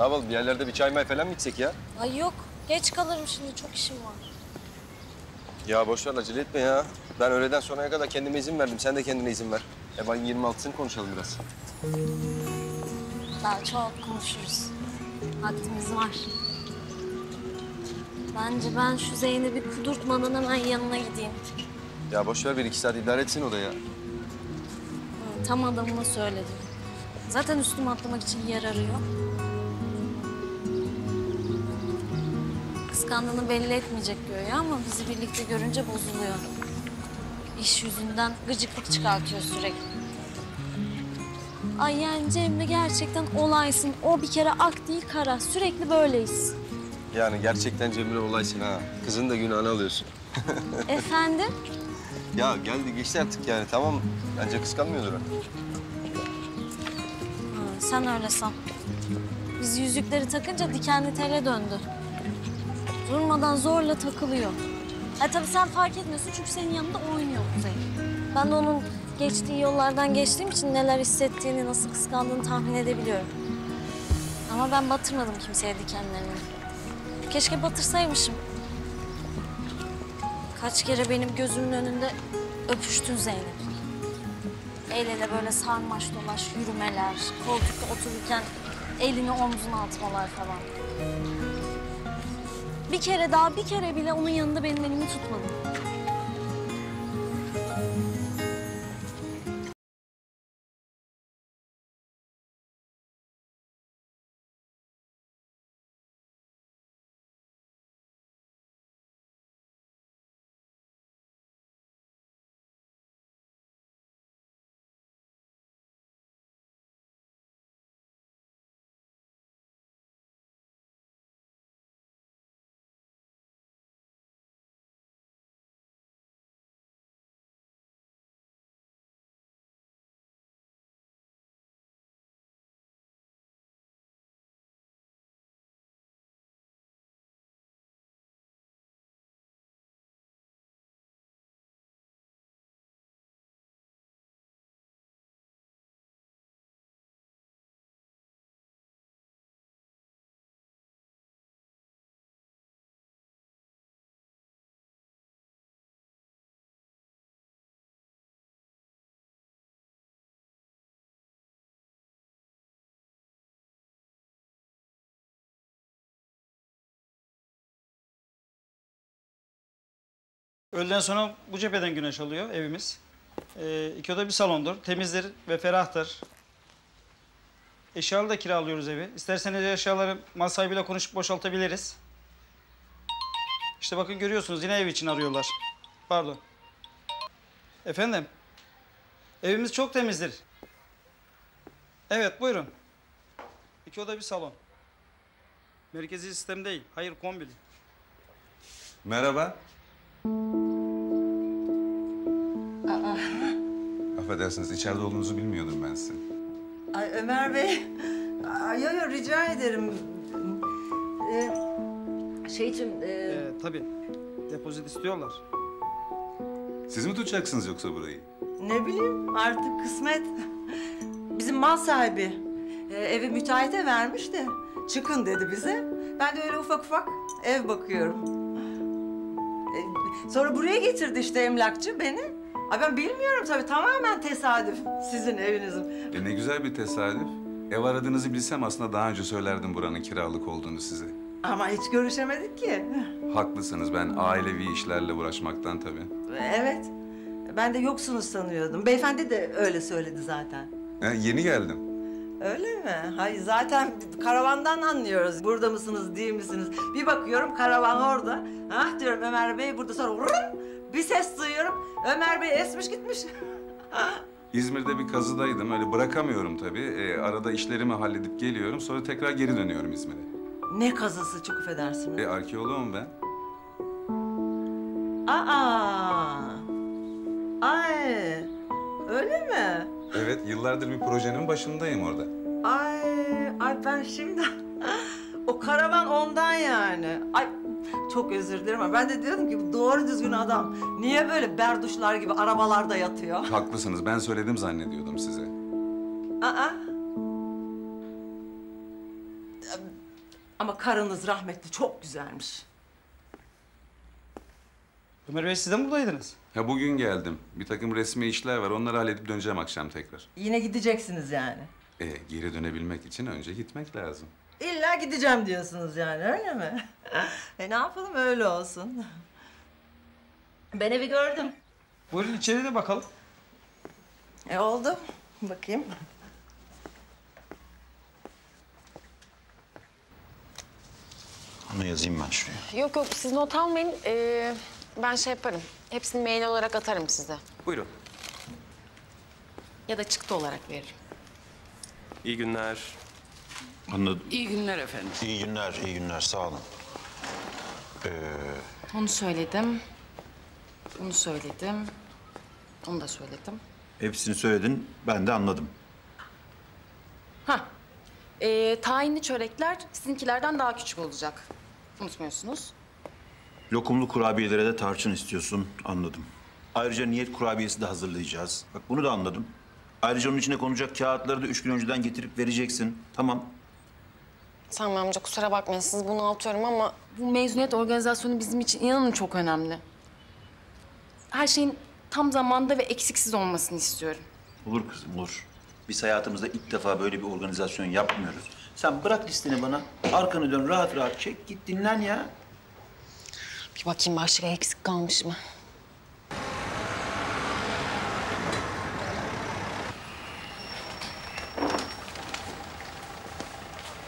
Ne yapalım bir yerlerde bir çay may falan mı içsek ya? Ay yok. Geç kalırım şimdi. Çok işim var. Ya boş ver acele etme ya. Ben öğleden sonraya kadar kendime izin verdim. Sen de kendine izin ver. E ben 26'sını konuşalım biraz. Daha çok konuşuruz. Vaktimiz var. Bence ben şu Zeynep'i kudurtmadan hemen yanına gideyim. Ya boş ver bir iki saat idare etsin o da ya. Hı, tam adamına söyledim. Zaten üstüme atlamak için yer arıyor. Kıskandığını belli etmeyecek göğe ama bizi birlikte görünce bozuluyor. İş yüzünden gıcıklık çıkartıyor sürekli. Ay yani Cemre gerçekten olaysın. O bir kere ak değil kara. Sürekli böyleyiz. Yani gerçekten Cemre olaysın ha. Kızın da günahını alıyorsun. Efendim? Ya geldi geçti artık yani tamam. Bence kıskanmıyordur ha. Ha, sen öyle san. Biz yüzükleri takınca dikenli tele döndü. Durmadan zorla takılıyor. Ha tabii sen fark etmiyorsun çünkü senin yanında oynuyor Kuzey. Ben de onun geçtiği yollardan geçtiğim için neler hissettiğini, nasıl kıskandığını tahmin edebiliyorum. Ama ben batırmadım kimseye dikenlerini. Keşke batırsaymışım. Kaç kere benim gözümün önünde öpüştün Zeynep. El ele böyle sarmaş dolaş yürümeler, koltukta otururken elini omzuna atmalar falan. Bir kere daha, bir kere bile onun yanında benim elimi tutmadın. Öğleden sonra bu cepheden güneş alıyor evimiz. Ee, iki oda bir salondur. Temizdir ve ferahtır. Eşyalı da kiralıyoruz evi. İsterseniz eşyaları mal sahibiyle konuşup boşaltabiliriz. İşte bakın görüyorsunuz yine ev için arıyorlar. Pardon. Efendim? Evimiz çok temizdir. Evet buyurun. İki oda bir salon. Merkezi sistem değil. Hayır kombili. Merhaba. Affedersiniz, içeride olduğunuzu bilmiyordum ben sizin. Ay Ömer Bey, ay, yo, yo, rica ederim. Ee, şeyciğim, e, Ee, tabii. Depozit istiyorlar. Siz mi tutacaksınız yoksa burayı? ne bileyim artık kısmet. Bizim mal sahibi e, evi müteahhite vermiş de çıkın dedi bize. Ben de öyle ufak ufak ev bakıyorum. Sonra buraya getirdi işte emlakçı beni. Ay ben bilmiyorum tabii tamamen tesadüf sizin evinizin. E ne güzel bir tesadüf. Ev aradığınızı bilsem aslında daha önce söylerdim buranın kiralık olduğunu size. Ama hiç görüşemedik ki. Haklısınız, ben ailevi işlerle uğraşmaktan tabii. Evet. Ben de yoksunuz sanıyordum. Beyefendi de öyle söyledi zaten. E, yeni geldim. Öyle mi? Hayır zaten karavandan anlıyoruz. Burada mısınız, değil misiniz? Bir bakıyorum karavan orada. Ah diyorum Ömer Bey burada sonra vurun. Bir ses duyuyorum. Ömer Bey esmiş gitmiş. İzmir'de bir kazıdaydım, öyle bırakamıyorum tabii. E, arada işlerimi halledip geliyorum, sonra tekrar geri dönüyorum İzmir'e. ne kazısı çok affedersiniz. E, arkeoloğum ben. Aa! Ay! Öyle mi? Evet, yıllardır bir projenin başındayım orada. Ay, ay ben şimdi... o karavan ondan yani. Ay çok özür dilerim ama ben de diyordum ki bu doğru düzgün adam niye böyle berduşlar gibi arabalarda yatıyor? Haklısınız, ben söyledim zannediyordum size. Aa. Ama karınız rahmetli çok güzelmiş. Ömer Bey siz de mi buradaydınız? Ya bugün geldim. Bir takım resmi işler var. Onları halledip döneceğim akşam tekrar. Yine gideceksiniz yani. E, geri dönebilmek için önce gitmek lazım. İlla gideceğim diyorsunuz yani öyle mi? e ne yapalım öyle olsun. Ben evi gördüm. Buyurun içeri de bakalım. E oldu. Bakayım. Onu yazayım ben şuraya. Yok yok siz not almayın. Ee, ben şey yaparım. Hepsini mail olarak atarım size. Buyurun. Ya da çıktı olarak veririm. İyi günler. Anladım. İyi günler efendim. İyi günler, iyi günler. Sağ olun. Onu söyledim. Bunu söyledim. Onu da söyledim. Hepsini söyledin, ben de anladım. Ha. Ee, tayinli çörekler sizinkilerden daha küçük olacak. Unutmuyorsunuz. Lokumlu kurabiyelere de tarçın istiyorsun, anladım. Ayrıca niyet kurabiyesi de hazırlayacağız. Bak bunu da anladım. Ayrıca onun içine konacak kağıtları da üç gün önceden getirip vereceksin. Tamam. Sami amca kusura bakmayın sizi bunaltıyorum ama bu mezuniyet organizasyonu bizim için inanın çok önemli. Her şeyin tam zamanda ve eksiksiz olmasını istiyorum. Olur kızım, olur. Biz hayatımızda ilk defa böyle bir organizasyon yapmıyoruz. Sen bırak listeni bana, arkanı dön, rahat rahat çek, git dinlen ya. Bir bakayım başka eksik kalmış mı?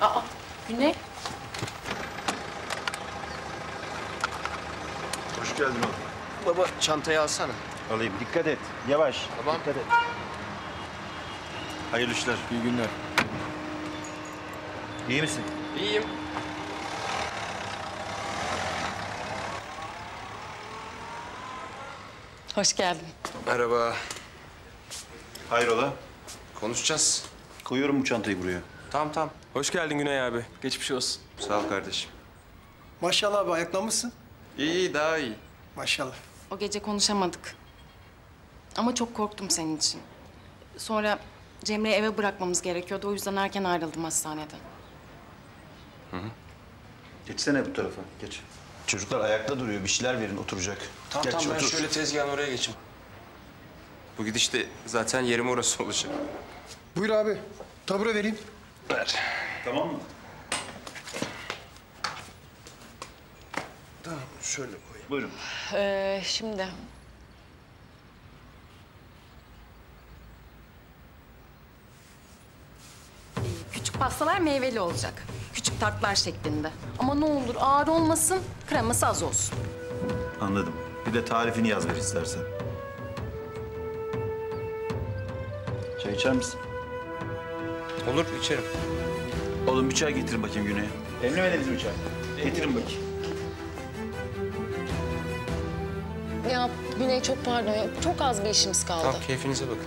Aa, Güney. Hoş geldin oğlum. Baba çantayı alsana. Alayım. Dikkat et. Yavaş. Tamam. Dikkat et. Hayırlı işler. İyi günler. İyi misin? İyiyim. Hoş geldin. Merhaba. Hayrola? Konuşacağız. Koyuyorum bu çantayı buraya. Tamam tamam. Hoş geldin Güney abi. Geçmiş olsun. Sağ ol kardeşim. Maşallah abi ayaklanmışsın. İyi iyi daha iyi. Maşallah. O gece konuşamadık. Ama çok korktum senin için. Sonra Cemre'yi eve bırakmamız gerekiyordu. O yüzden erken ayrıldım hastaneden. Geçsene bu tarafa. Geç. Çocuklar ayakta duruyor. Bir şeyler verin oturacak. Tamam Geç, tamam ben otur. şöyle tezgahın oraya geçeyim. Bu gidişte zaten yerim orası olacak. Buyur abi. Tabure vereyim. Ver. Tamam mı? Tamam şöyle koyayım. Buyurun. Ee, şimdi... Küçük pastalar meyveli olacak. Tartlar şeklinde. Ama ne olur ağır olmasın, kreması az olsun. Anladım. Bir de tarifini yaz ver istersen. Çay içer misin? Olur içerim. Oğlum bir çay getirin bakayım Güney'e. Emlemediniz mi çay? Getirin bakayım. Ya Güney çok pardon ya. Çok az bir işimiz kaldı. Tamam keyfinize bakın.